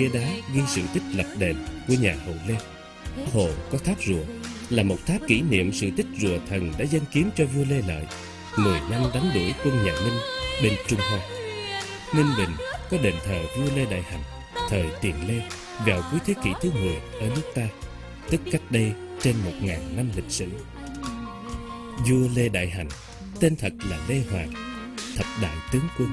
bia đá ghi sự tích lập đền của nhà Hậu Lê. Hồ có tháp rùa, là một tháp kỷ niệm sự tích rùa thần đã dân kiếm cho vua Lê Lợi, 10 năm đánh đuổi quân nhà Minh bên Trung Hoa. Ninh Bình có đền thờ vua Lê Đại Hành, thời Tiền Lê, vào cuối thế kỷ thứ 10 ở nước ta, tức cách đây trên 1.000 năm lịch sử. Vua Lê Đại Hành, tên thật là Lê Hoàng, thập đại tướng quân,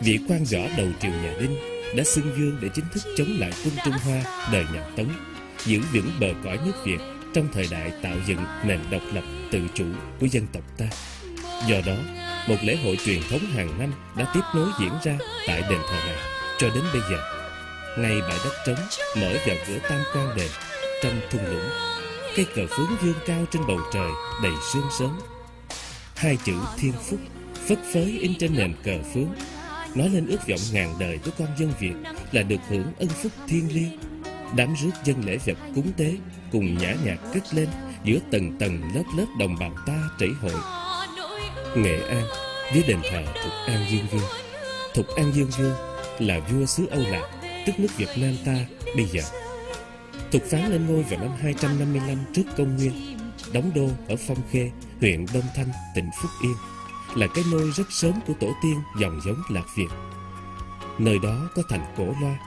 vị quan võ đầu triều nhà Đinh đã xưng dương để chính thức chống lại quân Trung Hoa đời nhà Tống, giữ vững bờ cõi nước Việt trong thời đại tạo dựng nền độc lập tự chủ của dân tộc ta. Do đó, một lễ hội truyền thống hàng năm đã tiếp nối diễn ra tại đền thờ này cho đến bây giờ. Ngay bãi đất trống mở vào cửa tam quan đền, trong thung lũng, cây cờ phướng dương cao trên bầu trời đầy sương sớm. Hai chữ thiên phúc phất phới in trên nền cờ phướng nói lên ước vọng ngàn đời của con dân Việt là được hưởng ân phúc thiên liêng. Đám rước dân lễ vật cúng tế cùng nhã nhạc cất lên giữa tầng tầng lớp lớp đồng bào ta trảy hội. Nghệ An với đền thờ Thục An Dương Vương. Thục An Dương Vương là vua xứ Âu Lạc, tức nước Việt Nam ta bây giờ. Thục phán lên ngôi vào năm 255 trước công nguyên, đóng đô ở Phong Khê, huyện Đông Thanh, tỉnh Phúc Yên là cái nôi rất sớm của tổ tiên dòng giống Lạc Việt. Nơi đó có thành Cổ Loa,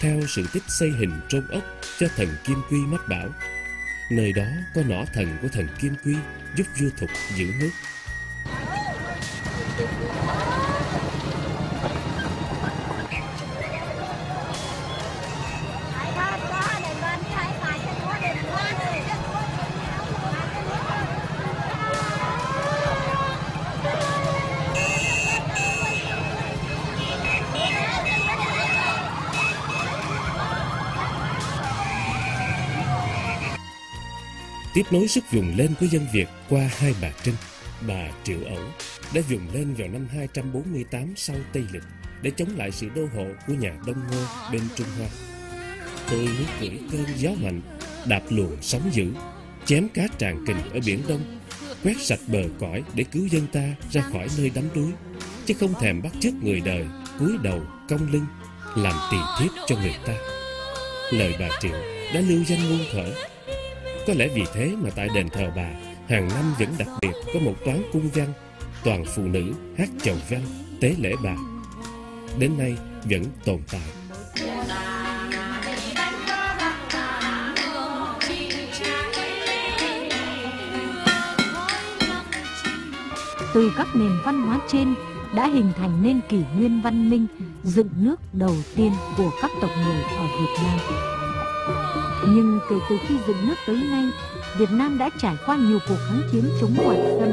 theo sự tích xây hình trôn ốc cho thần Kim Quy mách bảo. Nơi đó có nỏ thần của thần Kim Quy giúp vua Thục giữ nước. Tiếp nối sức vùng lên của dân Việt qua hai bà Trinh. Bà Triệu Ẩu đã vùng lên vào năm 248 sau Tây Lịch để chống lại sự đô hộ của nhà Đông Ngô bên Trung Hoa. Tôi muốn cưỡi cơn gió mạnh, đạp luồng sóng dữ, chém cá tràn kình ở Biển Đông, quét sạch bờ cõi để cứu dân ta ra khỏi nơi đắm đuối, chứ không thèm bắt chước người đời, cúi đầu, cong lưng, làm tỳ thiếp cho người ta. Lời bà Triệu đã lưu danh muôn thuở có lẽ vì thế mà tại đền thờ bà, Hàng năm vẫn đặc biệt có một toán cung văn, Toàn phụ nữ hát chầu văn, Tế lễ bà Đến nay vẫn tồn tại Từ các nền văn hóa trên đã hình thành nên kỷ nguyên văn minh, dựng nước đầu tiên của các tộc người ở Việt Nam. Nhưng kể từ khi dựng nước tới nay, Việt Nam đã trải qua nhiều cuộc kháng chiến chống ngoại xâm.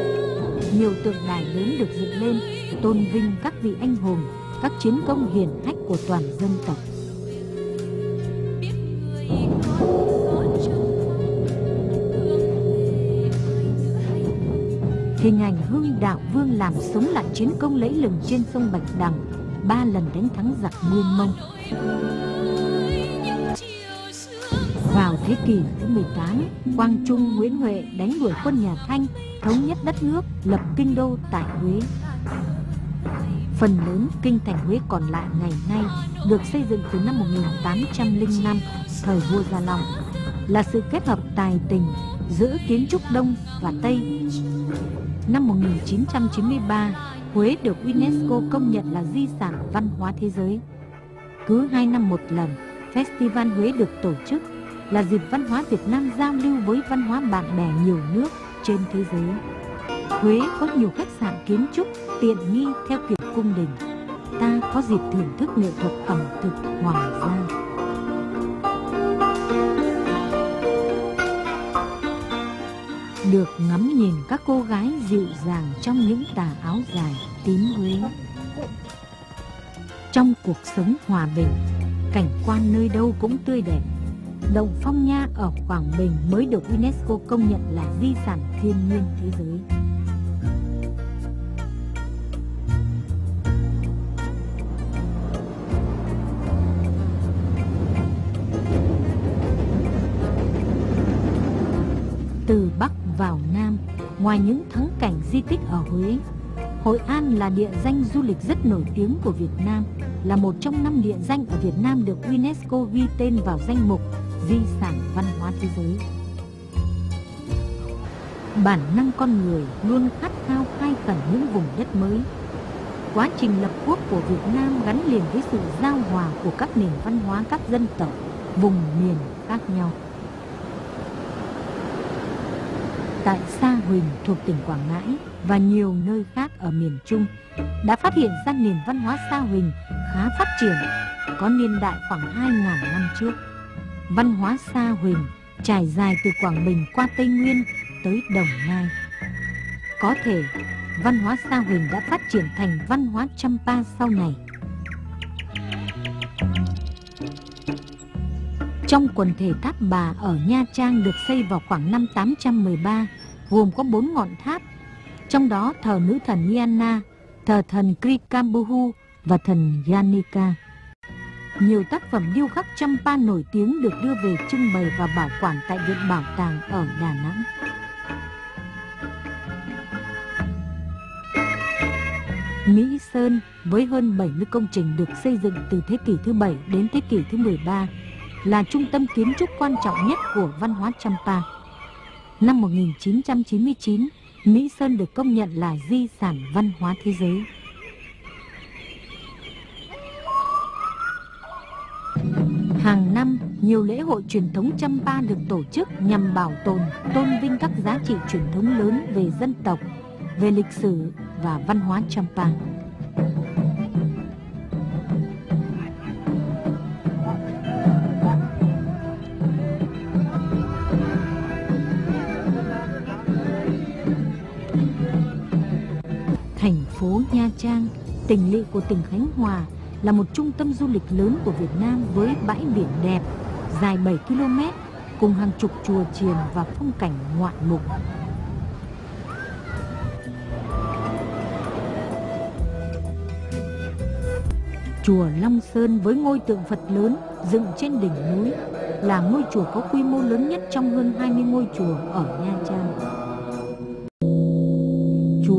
Nhiều tượng đài lớn được dựng lên, tôn vinh các vị anh hùng, các chiến công hiển hách của toàn dân tộc. Hình ảnh hưng đạo vương làm sống lại chiến công lẫy lừng trên sông Bạch Đằng, ba lần đánh thắng giặc Nguyên Mông. Thế kỷ thứ 18, Quang Trung Nguyễn Huệ đánh đuổi quân nhà Thanh, thống nhất đất nước, lập kinh đô tại Huế. Phần lớn kinh thành Huế còn lại ngày nay được xây dựng từ năm 1805, thời vua Gia Long, là sự kết hợp tài tình giữa kiến trúc Đông và Tây. Năm 1993, Huế được UNESCO công nhận là di sản văn hóa thế giới. Cứ hai năm một lần, Festival Huế được tổ chức là dịp văn hóa Việt Nam giao lưu với văn hóa bạn bè nhiều nước trên thế giới. Huế có nhiều khách sạn kiến trúc tiện nghi theo kiểu cung đình. Ta có dịp thưởng thức nghệ thuật ẩm thực hoàng gia. Được ngắm nhìn các cô gái dịu dàng trong những tà áo dài tím Huế. Trong cuộc sống hòa bình, cảnh quan nơi đâu cũng tươi đẹp Động Phong Nha ở Quảng Bình mới được UNESCO công nhận là di sản thiên nhiên thế giới. Từ Bắc vào Nam, ngoài những thắng cảnh di tích ở Huế, Hội An là địa danh du lịch rất nổi tiếng của Việt Nam là một trong năm địa danh ở Việt Nam được UNESCO ghi tên vào danh mục Di sản văn hóa thế giới. Bản năng con người luôn khát khao khai khẩn những vùng đất mới. Quá trình lập quốc của Việt Nam gắn liền với sự giao hòa của các nền văn hóa các dân tộc, vùng miền khác nhau. Tại Sa Huỳnh thuộc tỉnh Quảng Ngãi và nhiều nơi khác ở miền Trung đã phát hiện ra nền văn hóa Sa Huỳnh khá phát triển, có niên đại khoảng 2.000 năm trước. Văn hóa Sa Huỳnh trải dài từ Quảng Bình qua Tây Nguyên tới Đồng Nai. Có thể văn hóa Sa Huỳnh đã phát triển thành văn hóa Champa sau này. Trong quần thể tháp bà ở Nha Trang được xây vào khoảng năm 813, gồm có bốn ngọn tháp, trong đó thờ nữ thần Yana, thờ thần Krikambuhu và thần Yanika. Nhiều tác phẩm điêu khắc Champa nổi tiếng được đưa về trưng bày và bảo quản tại Viện Bảo tàng ở Đà Nẵng. Mỹ Sơn với hơn 70 công trình được xây dựng từ thế kỷ thứ 7 đến thế kỷ thứ 13 là trung tâm kiến trúc quan trọng nhất của văn hóa Champa. Năm 1999, Mỹ Sơn được công nhận là di sản văn hóa thế giới. Hàng năm, nhiều lễ hội truyền thống Champa được tổ chức nhằm bảo tồn, tôn vinh các giá trị truyền thống lớn về dân tộc, về lịch sử và văn hóa Champa. Thành phố Nha Trang, tỉnh lỵ của tỉnh Khánh Hòa là một trung tâm du lịch lớn của Việt Nam với bãi biển đẹp, dài 7 km, cùng hàng chục chùa chiền và phong cảnh ngoạn mục. Chùa Long Sơn với ngôi tượng Phật lớn dựng trên đỉnh núi là ngôi chùa có quy mô lớn nhất trong hơn 20 ngôi chùa ở Nha Trang.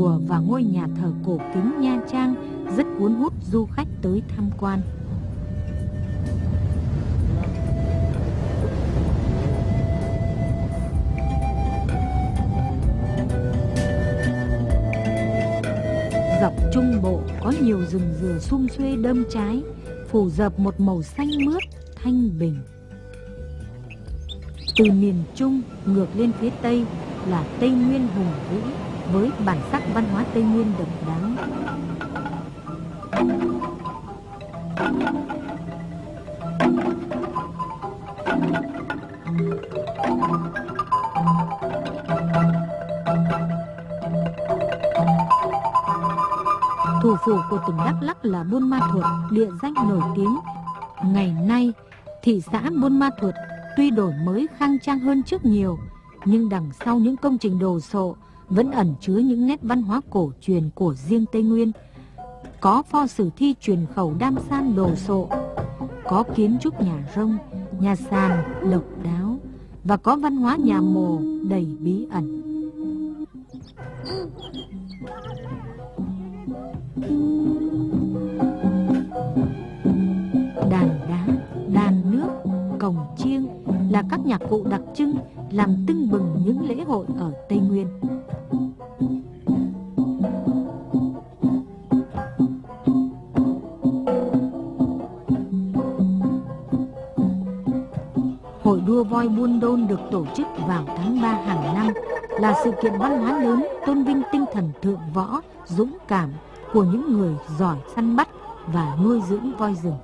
Chùa và ngôi nhà thờ cổ kính Nha Trang rất cuốn hút du khách tới tham quan. Dọc Trung Bộ có nhiều rừng dừa sum xuê đơm trái, phủ dập một màu xanh mướt, thanh bình. Từ miền Trung ngược lên phía Tây là Tây Nguyên hùng vĩ với bản sắc văn hóa Tây Nguyên độc đáo. Thủ phủ của tỉnh Đắk Lắk là Buôn Ma Thuột, địa danh nổi tiếng. Ngày nay, thị xã Buôn Ma Thuột tuy đổi mới khang trang hơn trước nhiều, nhưng đằng sau những công trình đồ sộ vẫn ẩn chứa những nét văn hóa cổ truyền của riêng Tây Nguyên. Có pho sử thi truyền khẩu đam san đồ sộ, có kiến trúc nhà rông, nhà sàn độc đáo và có văn hóa nhà mồ đầy bí ẩn. Đàn đá, đàn nước, cồng chiêng là các nhạc cụ đặc trưng làm tưng bừng những lễ hội ở Tây Nguyên. Voi Buôn Đôn được tổ chức vào tháng 3 hàng năm là sự kiện văn hóa lớn tôn vinh tinh thần thượng võ, dũng cảm của những người giỏi săn bắt và nuôi dưỡng voi rừng.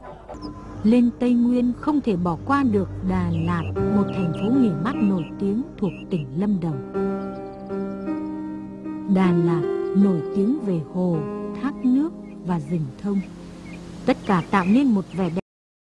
Lên Tây Nguyên không thể bỏ qua được Đà Lạt, một thành phố nghỉ mát nổi tiếng thuộc tỉnh Lâm Đồng. Đà Lạt nổi tiếng về hồ, thác nước và rừng thông. Tất cả tạo nên một vẻ đẹp